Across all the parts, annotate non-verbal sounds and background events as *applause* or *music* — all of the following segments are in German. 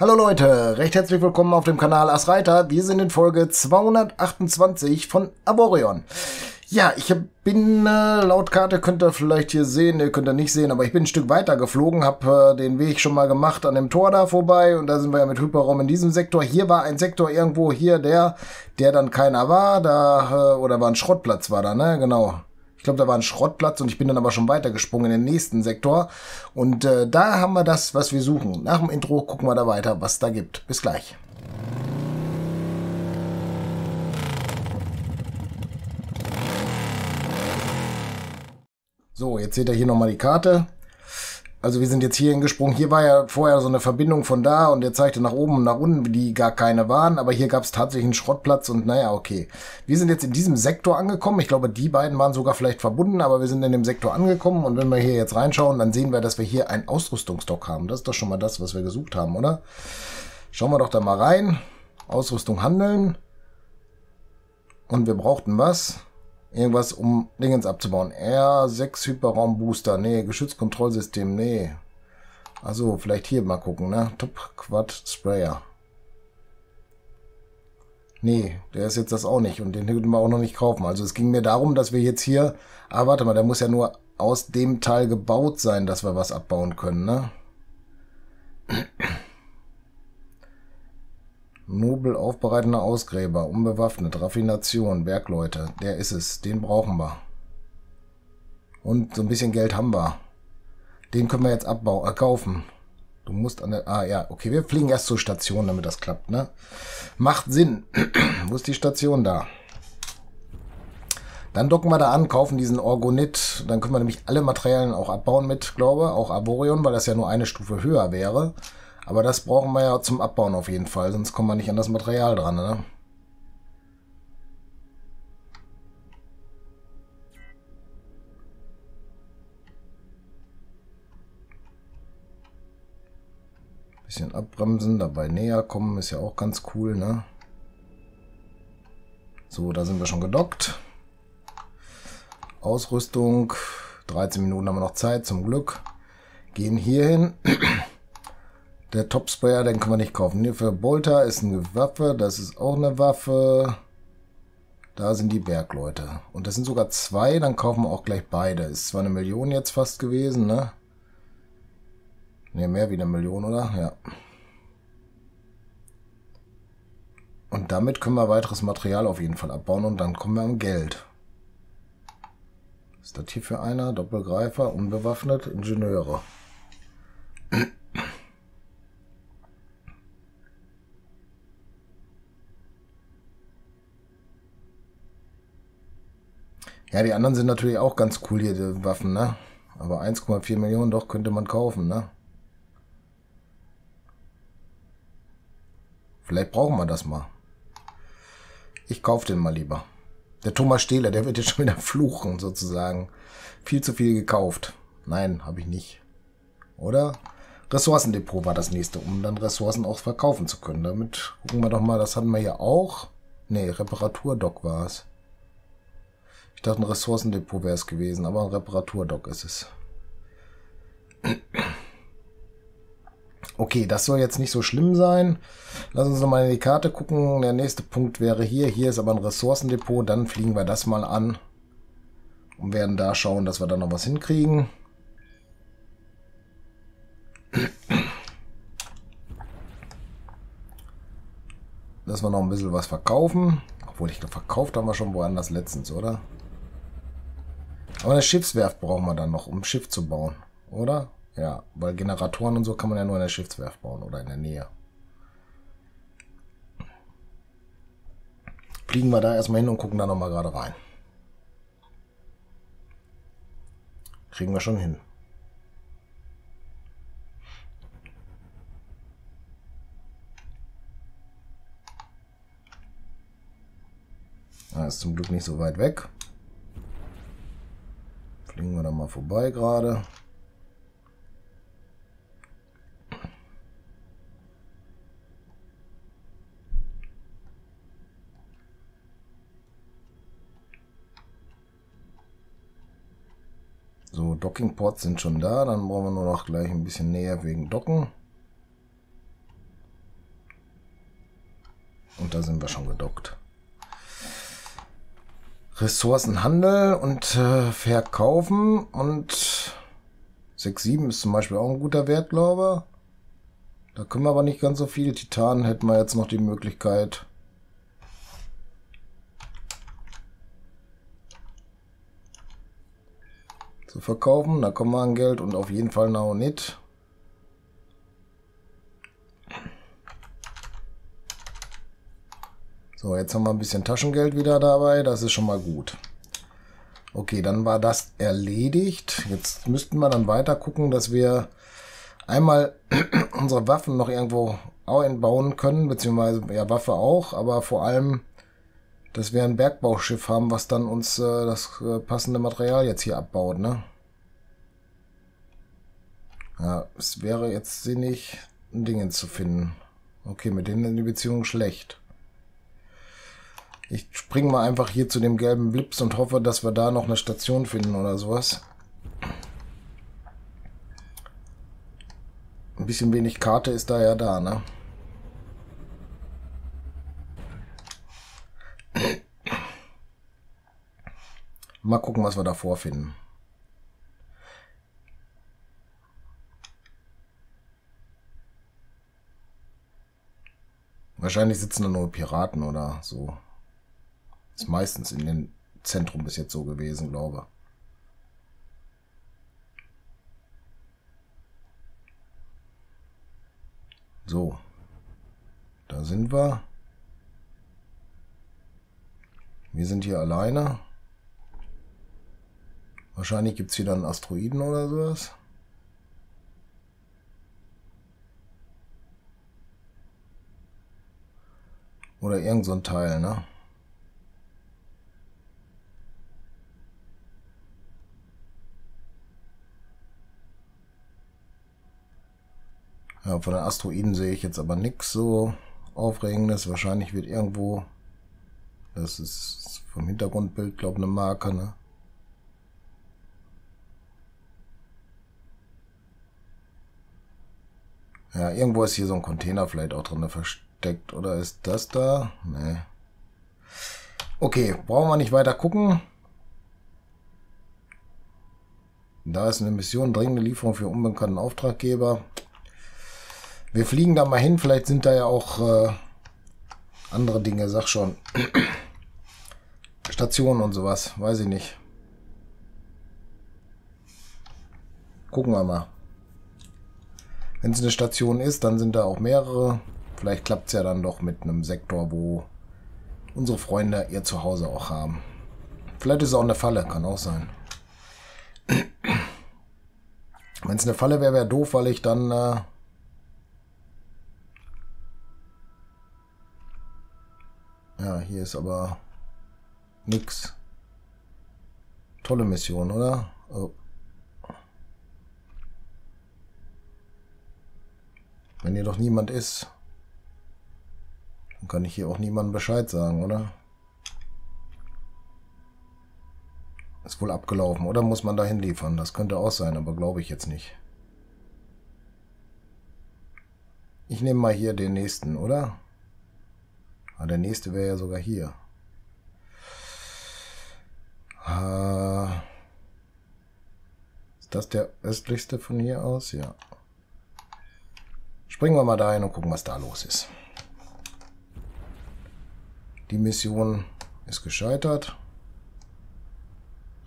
Hallo Leute, recht herzlich willkommen auf dem Kanal Asreiter. Wir sind in Folge 228 von Aborion. Ja, ich bin äh, laut Karte, könnt ihr vielleicht hier sehen, ihr könnt ihr nicht sehen, aber ich bin ein Stück weiter geflogen, habe äh, den Weg schon mal gemacht an dem Tor da vorbei und da sind wir ja mit Hyperraum in diesem Sektor. Hier war ein Sektor irgendwo hier, der, der dann keiner war, da, äh, oder war ein Schrottplatz war da, ne, genau. Ich glaube, da war ein Schrottplatz und ich bin dann aber schon weitergesprungen in den nächsten Sektor. Und äh, da haben wir das, was wir suchen. Nach dem Intro gucken wir da weiter, was da gibt. Bis gleich. So, jetzt seht ihr hier nochmal die Karte. Also wir sind jetzt hier hingesprungen. Hier war ja vorher so eine Verbindung von da und der zeigte nach oben und nach unten, die gar keine waren. Aber hier gab es tatsächlich einen Schrottplatz und naja, okay. Wir sind jetzt in diesem Sektor angekommen. Ich glaube, die beiden waren sogar vielleicht verbunden, aber wir sind in dem Sektor angekommen. Und wenn wir hier jetzt reinschauen, dann sehen wir, dass wir hier einen Ausrüstungsdock haben. Das ist doch schon mal das, was wir gesucht haben, oder? Schauen wir doch da mal rein. Ausrüstung handeln. Und wir brauchten was? Irgendwas, um Dingens abzubauen. R6 Hyperraum Booster. Nee, Geschützkontrollsystem. Nee. Also, vielleicht hier mal gucken, ne? Top Quad Sprayer. Nee, der ist jetzt das auch nicht. Und den würden wir auch noch nicht kaufen. Also es ging mir darum, dass wir jetzt hier... Ah, warte mal, der muss ja nur aus dem Teil gebaut sein, dass wir was abbauen können, ne? Nobel aufbereitender Ausgräber, unbewaffnet, Raffination, Bergleute. Der ist es. Den brauchen wir. Und so ein bisschen Geld haben wir. Den können wir jetzt abbauen, äh, kaufen. Du musst an der... Ah, ja, okay, wir fliegen erst zur Station, damit das klappt, ne? Macht Sinn. *clears throat* Wo ist die Station da? Dann docken wir da an, kaufen diesen Orgonit. Dann können wir nämlich alle Materialien auch abbauen mit, glaube Auch Arborion, weil das ja nur eine Stufe höher wäre. Aber das brauchen wir ja zum Abbauen auf jeden Fall, sonst kommen wir nicht an das Material dran, ne? Bisschen abbremsen, dabei näher kommen, ist ja auch ganz cool, ne? So, da sind wir schon gedockt. Ausrüstung, 13 Minuten haben wir noch Zeit, zum Glück. Gehen hier hin. Der Topsprayer, den kann man nicht kaufen. Hier für Bolter ist eine Waffe, das ist auch eine Waffe. Da sind die Bergleute. Und das sind sogar zwei, dann kaufen wir auch gleich beide. Ist zwar eine Million jetzt fast gewesen, ne? Ne, mehr wie eine Million, oder? Ja. Und damit können wir weiteres Material auf jeden Fall abbauen und dann kommen wir am Geld. Was ist das hier für einer? Doppelgreifer, unbewaffnet, Ingenieure. Ja, die anderen sind natürlich auch ganz cool hier, die Waffen, ne? Aber 1,4 Millionen doch könnte man kaufen, ne? Vielleicht brauchen wir das mal. Ich kaufe den mal lieber. Der Thomas Stehler, der wird jetzt schon wieder *laughs* fluchen, sozusagen. Viel zu viel gekauft. Nein, habe ich nicht. Oder? Ressourcendepot war das nächste, um dann Ressourcen auch verkaufen zu können. Damit gucken wir doch mal, das hatten wir hier auch. Ne, Reparaturdock war es. Ich dachte, ein Ressourcendepot wäre es gewesen, aber ein Reparaturdock ist es. Okay, das soll jetzt nicht so schlimm sein. Lass uns nochmal in die Karte gucken. Der nächste Punkt wäre hier. Hier ist aber ein Ressourcendepot. Dann fliegen wir das mal an. Und werden da schauen, dass wir da noch was hinkriegen. Dass wir noch ein bisschen was verkaufen. Obwohl, ich glaube, verkauft haben wir schon woanders letztens, oder? Aber eine Schiffswerft brauchen wir dann noch, um ein Schiff zu bauen, oder? Ja, weil Generatoren und so kann man ja nur in der Schiffswerft bauen oder in der Nähe. Fliegen wir da erstmal hin und gucken da nochmal gerade rein. Kriegen wir schon hin. Das ist zum Glück nicht so weit weg. Fliegen wir da mal vorbei gerade. So, Dockingports sind schon da. Dann brauchen wir nur noch gleich ein bisschen näher wegen Docken. Und da sind wir schon gedockt. Ressourcenhandel und äh, verkaufen und 6,7 ist zum Beispiel auch ein guter Wert, glaube Da können wir aber nicht ganz so viel. Titan hätten wir jetzt noch die Möglichkeit. zu verkaufen. Da kommen wir an Geld und auf jeden Fall Naonit. So, jetzt haben wir ein bisschen Taschengeld wieder dabei. Das ist schon mal gut. Okay, dann war das erledigt. Jetzt müssten wir dann weiter gucken, dass wir einmal *clears throat* unsere Waffen noch irgendwo einbauen können, beziehungsweise ja, Waffe auch, aber vor allem, dass wir ein Bergbauschiff haben, was dann uns äh, das äh, passende Material jetzt hier abbaut, ne? Ja, es wäre jetzt sinnig, ein Ding zu finden. Okay, mit denen ist die Beziehung schlecht. Ich springe mal einfach hier zu dem gelben Blips und hoffe, dass wir da noch eine Station finden oder sowas. Ein bisschen wenig Karte ist da ja da, ne? Mal gucken, was wir da vorfinden. Wahrscheinlich sitzen da nur Piraten oder so. Ist meistens in dem Zentrum bis jetzt so gewesen, glaube So. Da sind wir. Wir sind hier alleine. Wahrscheinlich gibt es hier dann Asteroiden oder sowas. Oder irgend so Teil, ne? Ja, von den Asteroiden sehe ich jetzt aber nichts so Aufregendes. Wahrscheinlich wird irgendwo, das ist vom Hintergrundbild, glaube ich, eine Marke, ne? Ja, irgendwo ist hier so ein Container vielleicht auch drin versteckt. Oder ist das da? Nee. Okay, brauchen wir nicht weiter gucken. Da ist eine Mission, dringende Lieferung für unbekannten Auftraggeber. Wir fliegen da mal hin, vielleicht sind da ja auch äh, andere Dinge, sag schon. *clears throat* Stationen und sowas, weiß ich nicht. Gucken wir mal. Wenn es eine Station ist, dann sind da auch mehrere. Vielleicht klappt es ja dann doch mit einem Sektor, wo unsere Freunde ihr Zuhause auch haben. Vielleicht ist es auch eine Falle, kann auch sein. *clears throat* Wenn es eine Falle wäre, wäre doof, weil ich dann äh, Ja, hier ist aber nix. Tolle Mission, oder? Oh. Wenn hier doch niemand ist, dann kann ich hier auch niemandem Bescheid sagen, oder? Ist wohl abgelaufen, oder muss man da hinliefern? Das könnte auch sein, aber glaube ich jetzt nicht. Ich nehme mal hier den nächsten, oder? Ah, der nächste wäre ja sogar hier. Ah, ist das der östlichste von hier aus? Ja. Springen wir mal dahin und gucken, was da los ist. Die Mission ist gescheitert.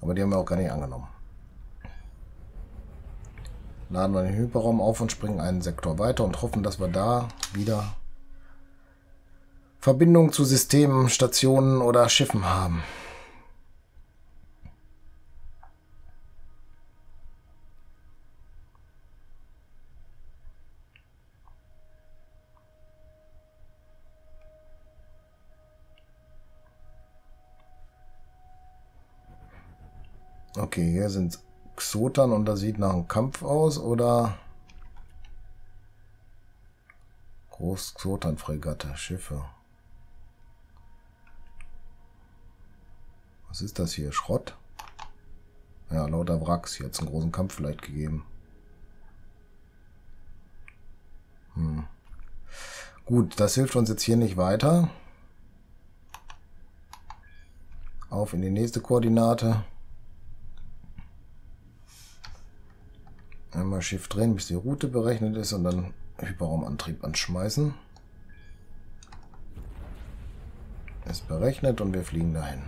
Aber die haben wir auch gar nicht angenommen. Laden wir den Hyperraum auf und springen einen Sektor weiter und hoffen, dass wir da wieder Verbindung zu Systemen, Stationen oder Schiffen haben. Okay, hier sind Xotan und das sieht nach einem Kampf aus, oder? Groß-Xotan-Fregatte, Schiffe. Was ist das hier? Schrott? Ja, lauter Wracks. Hier hat es einen großen Kampf vielleicht gegeben. Hm. Gut, das hilft uns jetzt hier nicht weiter. Auf in die nächste Koordinate. Einmal Schiff drehen, bis die Route berechnet ist und dann Hyperraumantrieb anschmeißen. Ist berechnet und wir fliegen dahin.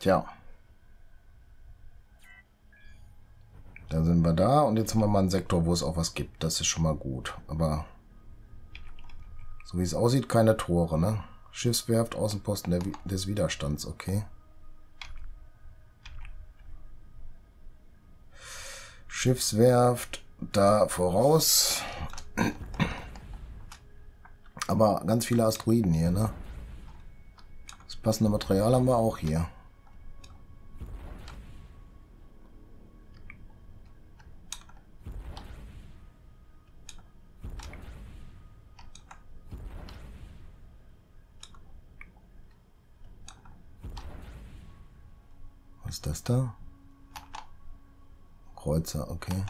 Tja. Dann sind wir da und jetzt haben wir mal einen Sektor, wo es auch was gibt. Das ist schon mal gut. Aber so wie es aussieht, keine Tore, ne? Schiffswerft, Außenposten der, des Widerstands, okay. Schiffswerft da voraus. Aber ganz viele Asteroiden hier, ne? Das passende Material haben wir auch hier. Ist das da? Kreuzer, okay.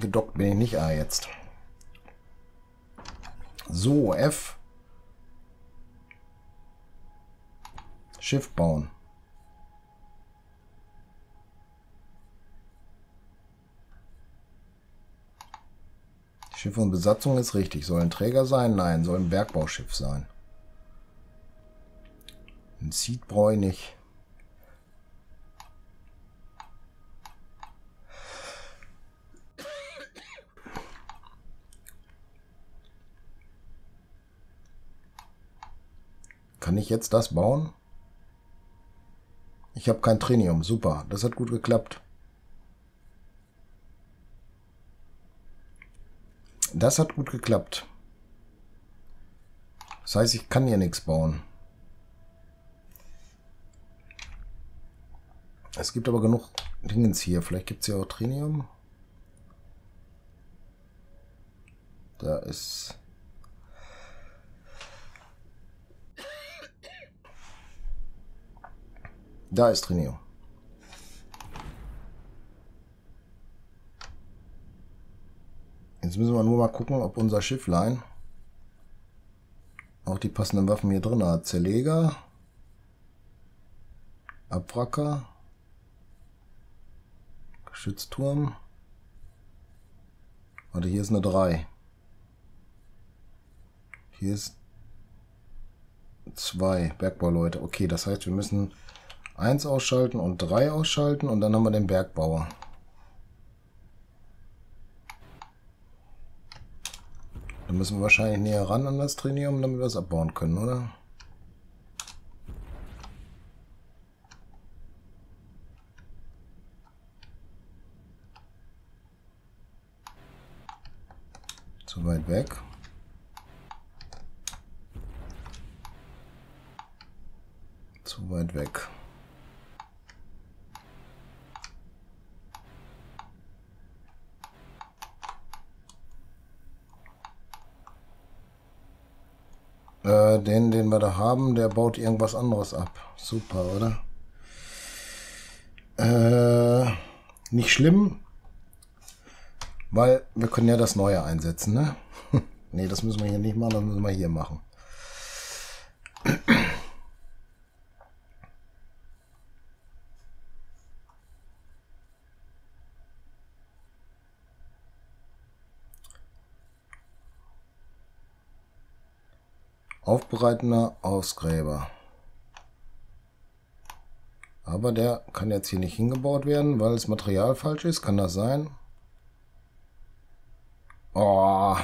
Gedockt bin ich nicht, ah, jetzt. So, F. Schiff bauen. Schiff und Besatzung ist richtig. Soll ein Träger sein? Nein, soll ein Bergbauschiff sein. Ein Seed brauche ich nicht. Kann ich jetzt das bauen? Ich habe kein Trinium. Super, das hat gut geklappt. Das hat gut geklappt. Das heißt, ich kann hier nichts bauen. Es gibt aber genug Dingens hier. Vielleicht gibt es ja auch Trinium. Da ist... Da ist Trinium. Jetzt müssen wir nur mal gucken, ob unser Schifflein auch die passenden Waffen hier drin hat. Zerleger, Abwracker, Geschützturm. Warte, hier ist eine 3. Hier ist 2 Bergbauleute. Okay, das heißt, wir müssen 1 ausschalten und 3 ausschalten und dann haben wir den Bergbauer. Dann müssen wir wahrscheinlich näher ran an das Trinium, damit wir es abbauen können, oder? Zu weit weg. Zu weit weg. Äh, den, den wir da haben, der baut irgendwas anderes ab. Super, oder? Äh, nicht schlimm. Weil wir können ja das Neue einsetzen, ne? *laughs* ne, das müssen wir hier nicht machen, das müssen wir hier machen. Aufbereitender Ausgräber. Aber der kann jetzt hier nicht hingebaut werden, weil das Material falsch ist. Kann das sein? Oh.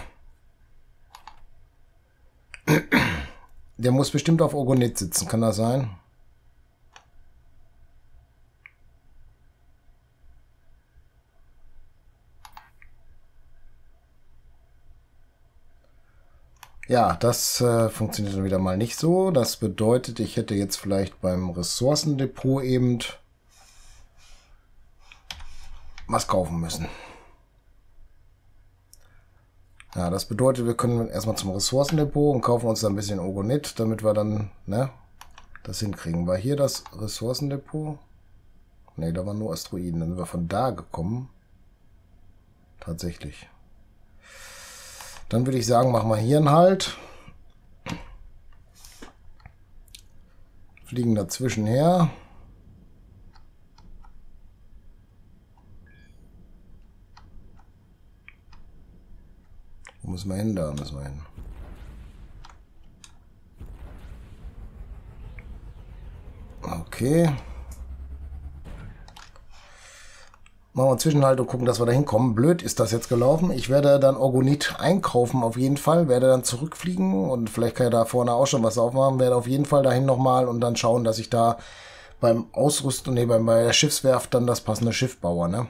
Der muss bestimmt auf Orgonit sitzen, kann das sein? Ja, das äh, funktioniert dann wieder mal nicht so. Das bedeutet, ich hätte jetzt vielleicht beim Ressourcendepot eben was kaufen müssen. Ja, das bedeutet, wir können erstmal zum Ressourcendepot und kaufen uns da ein bisschen Ogonit, damit wir dann ne, das hinkriegen. War hier das Ressourcendepot? Ne, da waren nur Asteroiden. Dann sind wir von da gekommen. Tatsächlich. Dann würde ich sagen, machen wir hier einen Halt. Fliegen dazwischen her. Müssen wir hin? Da müssen wir hin. Okay. Machen wir einen Zwischenhalt und gucken, dass wir da hinkommen. Blöd ist das jetzt gelaufen. Ich werde dann Orgonit einkaufen auf jeden Fall. Werde dann zurückfliegen und vielleicht kann ich da vorne auch schon was aufmachen. Werde auf jeden Fall dahin nochmal und dann schauen, dass ich da beim Ausrüsten, nee, bei der Schiffswerft dann das passende Schiff baue, ne?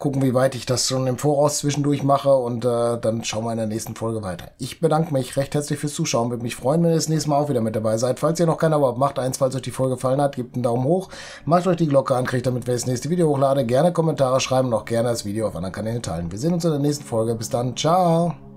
Gucken, wie weit ich das schon im Voraus zwischendurch mache und äh, dann schauen wir in der nächsten Folge weiter. Ich bedanke mich recht herzlich fürs Zuschauen. Würde mich freuen, wenn ihr das nächste Mal auch wieder mit dabei seid. Falls ihr noch kein Abo macht eins, falls euch die Folge gefallen hat, gebt einen Daumen hoch, macht euch die Glocke an, kriegt damit, wenn ich das nächste Video hochlade. Gerne Kommentare schreiben, noch gerne das Video auf anderen Kanälen teilen. Wir sehen uns in der nächsten Folge. Bis dann. Ciao.